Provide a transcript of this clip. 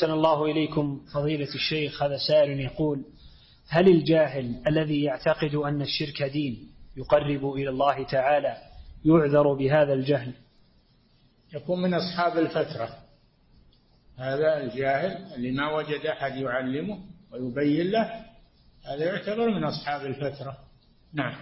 أحسن الله إليكم فضيلة الشيخ هذا سائل يقول هل الجاهل الذي يعتقد أن الشرك دين يقرب إلى الله تعالى يعذر بهذا الجهل؟ يكون من أصحاب الفترة. هذا الجاهل اللي ما وجد أحد يعلمه ويبين له هذا يعتبر من أصحاب الفترة. نعم.